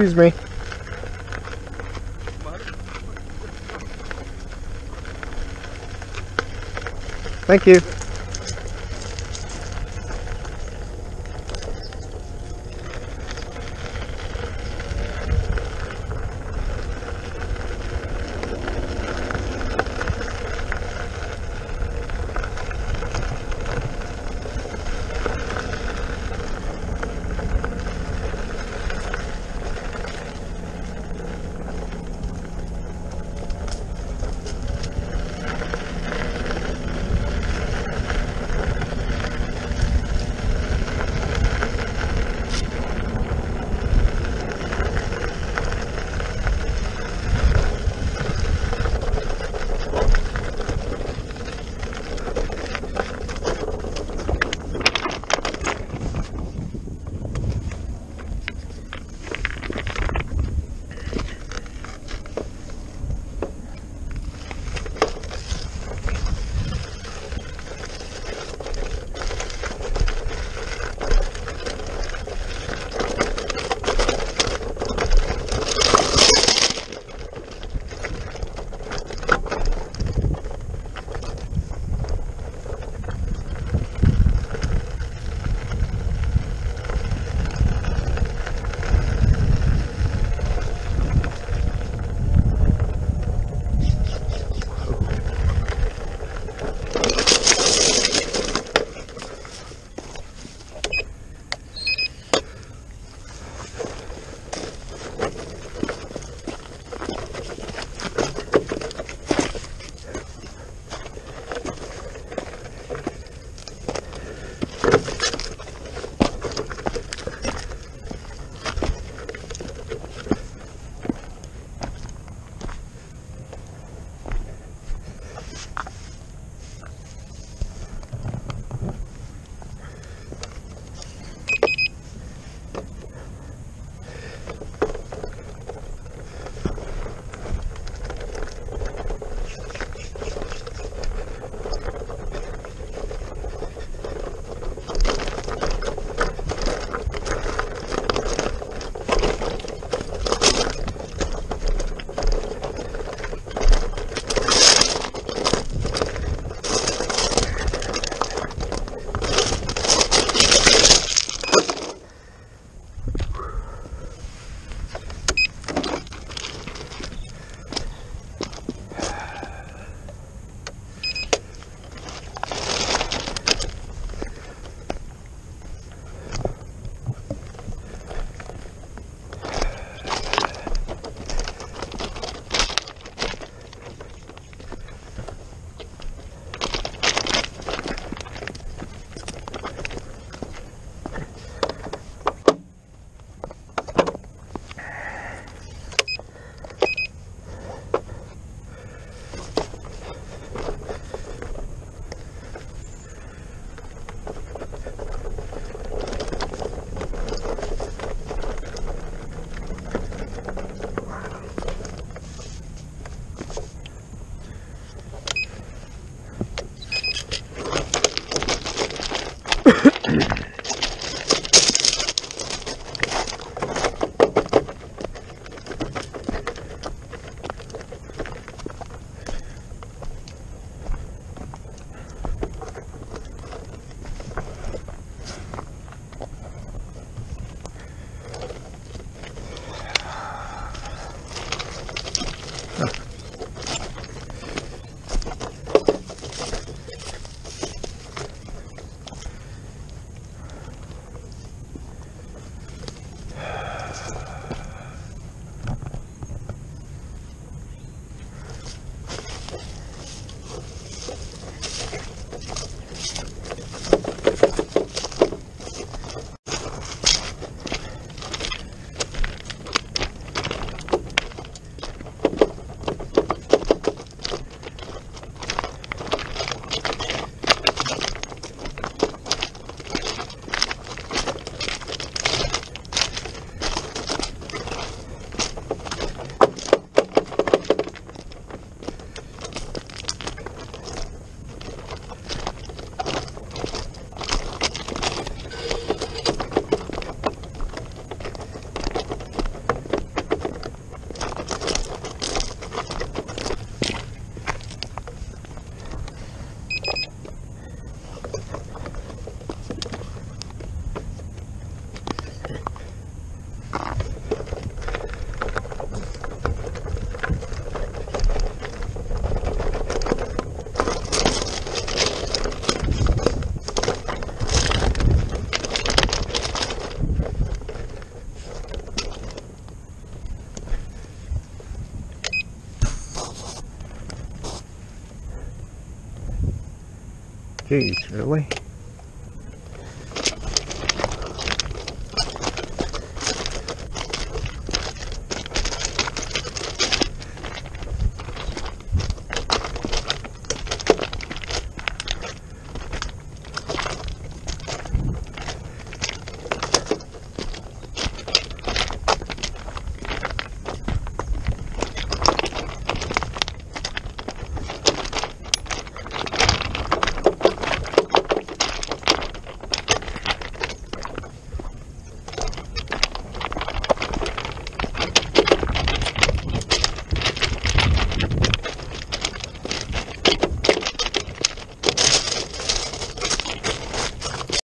Excuse me. Thank you. Jeez, really?